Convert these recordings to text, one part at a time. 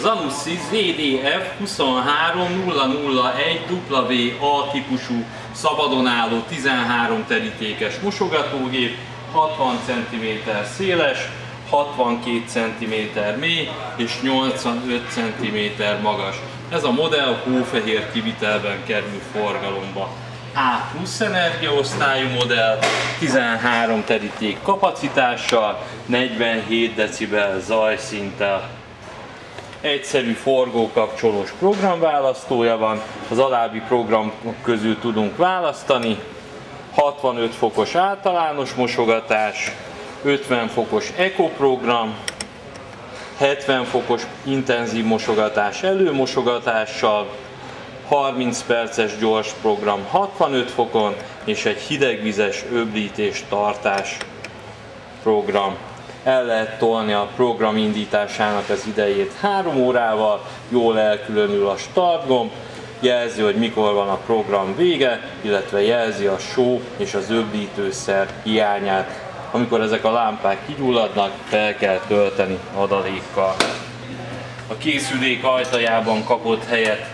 Az Anusys VDF 23001 WA típusú szabadon álló 13 terítékes mosogatógép, 60 cm széles, 62 cm mély és 85 cm magas. Ez a modell hófehér kivitelben kerül forgalomba. A plusz energiaosztályú modell, 13 teríték kapacitással, 47 decibel zajszinttel. Egyszerű forgókapcsolós programválasztója van, az alábbi programok közül tudunk választani. 65 fokos általános mosogatás, 50 fokos Eco program, 70 fokos intenzív mosogatás előmosogatással, 30 perces gyors program 65 fokon, és egy hidegvizes öblítés tartás program. El lehet tolni a program indításának az idejét 3 órával, jól elkülönül a start gomb, jelzi, hogy mikor van a program vége, illetve jelzi a só és az öblítőszer hiányát. Amikor ezek a lámpák kigyulladnak, fel kell tölteni adalékkal. A készülék ajtajában kapott helyet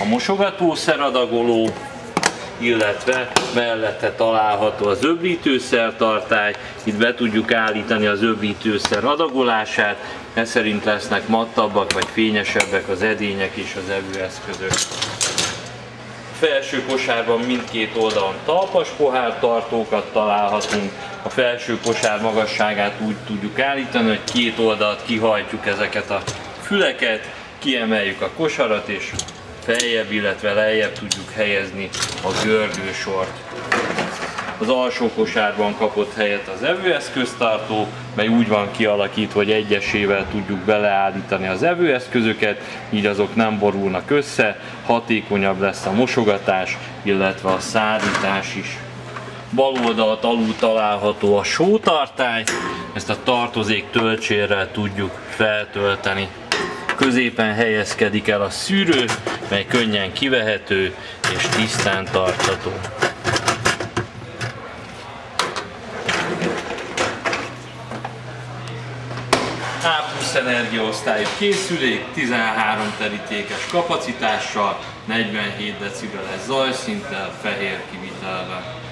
a mosogatószer adagoló, illetve mellette található az öblítőszertartály, itt be tudjuk állítani az öblítőszer adagolását, ez szerint lesznek mattabbak vagy fényesebbek az edények és az evőeszközök. A felső kosárban mindkét oldalon talpas pohártartókat találhatunk, a felső kosár magasságát úgy tudjuk állítani, hogy két oldalt kihajtjuk ezeket a füleket, kiemeljük a kosarat és feljebb, illetve lejjebb tudjuk helyezni a gördősort. Az alsó kosárban kapott helyet az evőeszköztartó, mely úgy van kialakítva, hogy egyesével tudjuk beleállítani az evőeszközöket, így azok nem borulnak össze, hatékonyabb lesz a mosogatás, illetve a szárítás is. Bal oldalt alul található a sótartály, ezt a tartozék töltsérrel tudjuk feltölteni. Középen helyezkedik el a szűrő, mely könnyen kivehető és tisztán tartható. A plusz energiaosztályú készülék, 13 terítékes kapacitással, 47 decibeles zajszinttel, fehér kivitelben.